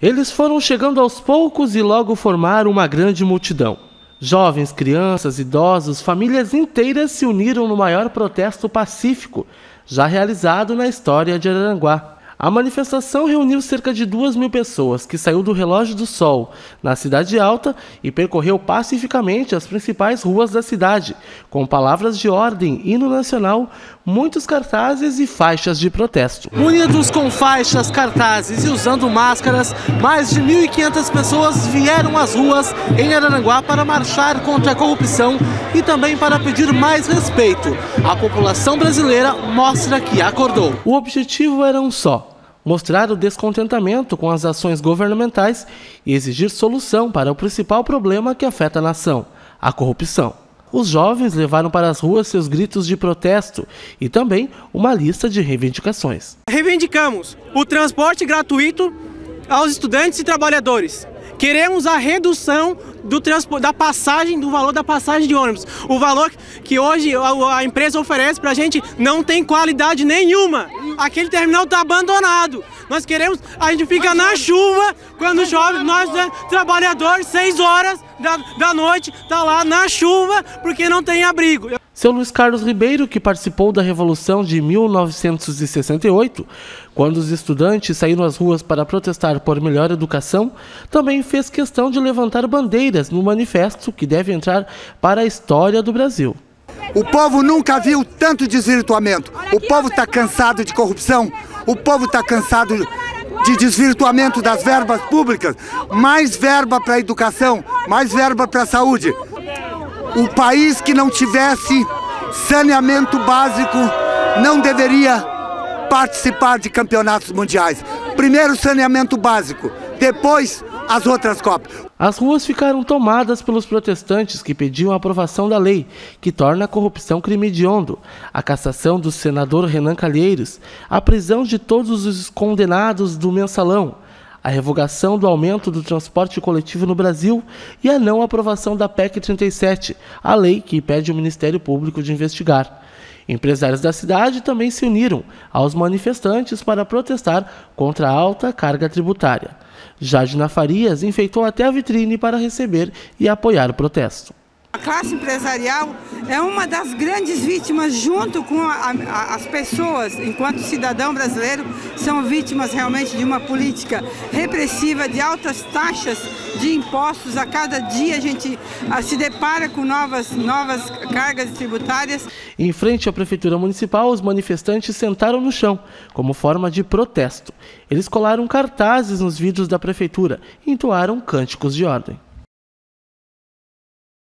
Eles foram chegando aos poucos e logo formaram uma grande multidão. Jovens, crianças, idosos, famílias inteiras se uniram no maior protesto pacífico já realizado na história de Araranguá. A manifestação reuniu cerca de duas mil pessoas, que saiu do Relógio do Sol, na Cidade Alta, e percorreu pacificamente as principais ruas da cidade, com palavras de ordem, hino nacional, muitos cartazes e faixas de protesto. Unidos com faixas, cartazes e usando máscaras, mais de 1.500 pessoas vieram às ruas em Araranguá para marchar contra a corrupção e também para pedir mais respeito. A população brasileira mostra que acordou. O objetivo era um só mostrar o descontentamento com as ações governamentais e exigir solução para o principal problema que afeta a nação, a corrupção. Os jovens levaram para as ruas seus gritos de protesto e também uma lista de reivindicações. Reivindicamos o transporte gratuito aos estudantes e trabalhadores. Queremos a redução do da passagem, do valor da passagem de ônibus. O valor que hoje a, a empresa oferece para a gente não tem qualidade nenhuma. Aquele terminal está abandonado. Nós queremos, a gente fica na chuva, quando chove, nós né, trabalhadores, seis horas da, da noite, tá lá na chuva, porque não tem abrigo. Seu Luiz Carlos Ribeiro, que participou da Revolução de 1968, quando os estudantes saíram às ruas para protestar por melhor educação, também fez questão de levantar bandeiras no manifesto que deve entrar para a história do Brasil. O povo nunca viu tanto desvirtuamento. O povo está cansado de corrupção. O povo está cansado de desvirtuamento das verbas públicas. Mais verba para a educação, mais verba para a saúde o país que não tivesse saneamento básico não deveria participar de campeonatos mundiais. Primeiro saneamento básico, depois as outras Copas. As ruas ficaram tomadas pelos protestantes que pediam a aprovação da lei que torna a corrupção crime hediondo, a cassação do senador Renan Calheiros, a prisão de todos os condenados do mensalão, a revogação do aumento do transporte coletivo no Brasil e a não aprovação da PEC 37, a lei que impede o Ministério Público de investigar. Empresários da cidade também se uniram aos manifestantes para protestar contra a alta carga tributária. Jadina Farias enfeitou até a vitrine para receber e apoiar o protesto. A classe empresarial é uma das grandes vítimas, junto com a, a, as pessoas, enquanto cidadão brasileiro, são vítimas realmente de uma política repressiva, de altas taxas de impostos. A cada dia a gente a, se depara com novas, novas cargas tributárias. Em frente à Prefeitura Municipal, os manifestantes sentaram no chão, como forma de protesto. Eles colaram cartazes nos vidros da Prefeitura e entoaram cânticos de ordem.